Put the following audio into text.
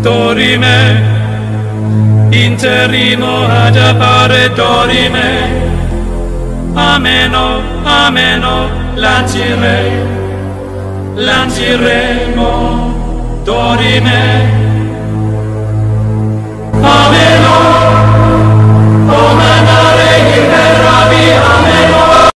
dorime, interrimo ad appare dorime, ameno, ameno, lancire, lanciremo, dorime,